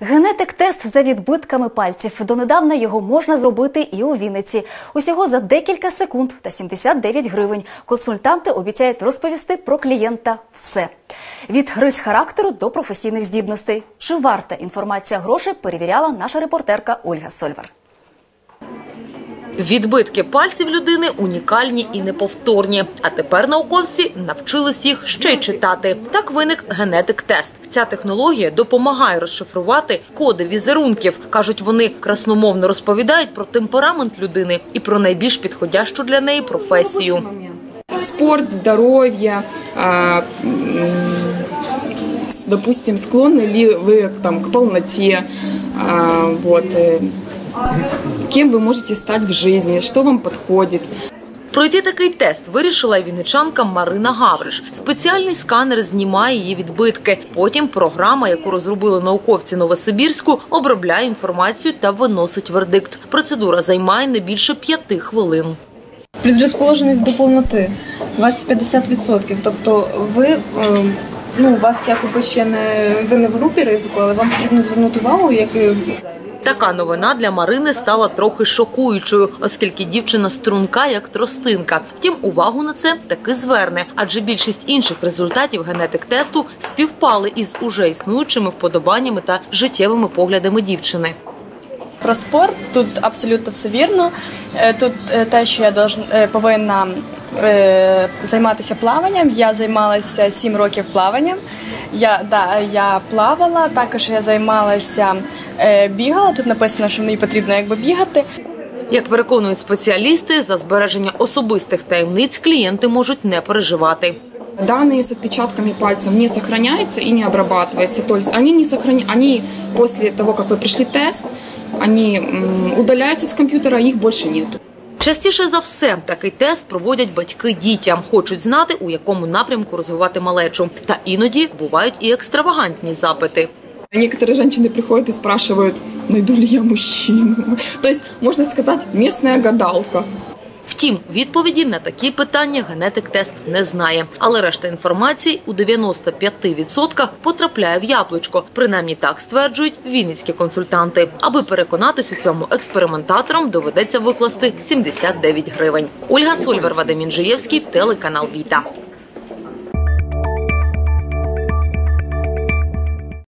Генетик-тест за відбитками пальців. Донедавна його можна зробити і у Вінниці. Усього за декілька секунд та 79 гривень. Консультанти обіцяють розповісти про клієнта все. Від рис характеру до професійних здібностей. Чи варта інформація грошей, перевіряла наша репортерка Ольга Сольвар. Відбитки пальців людини унікальні і неповторні. А тепер науковці навчились їх ще й читати. Так виник генетик-тест. Ця технологія допомагає розшифрувати коди візерунків. кажуть, вони красномовно розповідають про темперамент людини і про найбільш підходящу для неї професію. спорт, здоровье, а, м, с- допустим, склонны ли вы там, к полноте, а, вот, э, кем вы можете стать в жизни, что вам подходит. Пройти такий тест вирішила й вінничанка Марина Гавриш. Спеціальний сканер знімає її відбитки. Потім програма, яку розробили науковці Новосибірську, обробляє інформацію та виносить вердикт. Процедура займає не більше п'яти хвилин. Предрозположеність до повноти у вас 50%. Тобто ви ем, ну, у вас якоби ще не ви не в групі ризику, але вам потрібно звернути увагу, як і Така новина для Марини стала трохи шокуючою, оскільки дівчина струнка як тростинка. Втім, увагу на це таки зверне, адже більшість інших результатів генетик-тесту співпали із уже існуючими вподобаннями та життєвими поглядами дівчини Про спорт тут абсолютно все вірно. Е, Тут е, те, що я должен, е, повинна е, займатися плаванням. Я займалася 7 років плаванням. Я, да, я плавала, також я займалася е, бігала. Тут написано, що мені потрібно якби бігати. Як переконують спеціалісти, за збереження особистих таємниць клієнти можуть не переживати. Данные с отпечатками пальцев не сохраняются и не обрабатываются. То есть они не сохраня... они после того, как вы пришли тест, они удаляються удаляются с компьютера, их больше нету. Частіше за все такий тест проводять батьки дітям, хочуть знати, у якому напрямку розвивати малечу. Та іноді бувають і екстравагантні запити. Некоторые женщины приходят и спрашивают, найду ли я мужчину. То есть, можно сказать, местная гадалка. Втім, відповіді на такі питання генетик-тест не знає. Але решта інформації у 95% потрапляє в яблучко. Принаймні так стверджують вінницькі консультанти. Аби переконатись у цьому експериментаторам доведеться викласти 79 гривень. Ольга Сольвер, Вадим Інжиєвський, телеканал Віта.